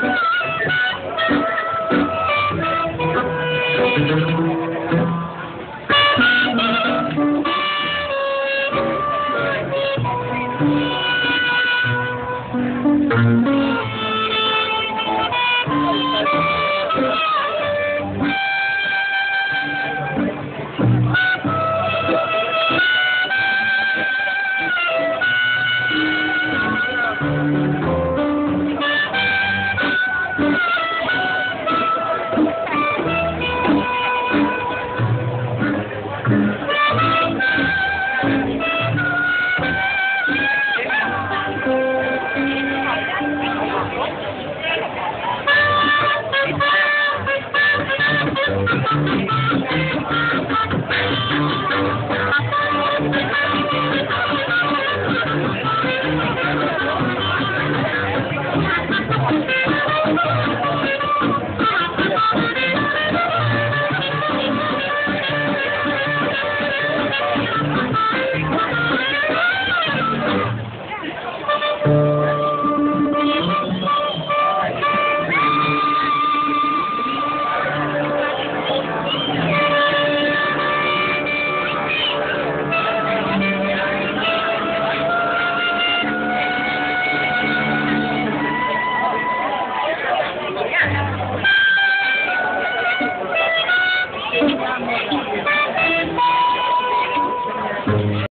Thank you. Come on.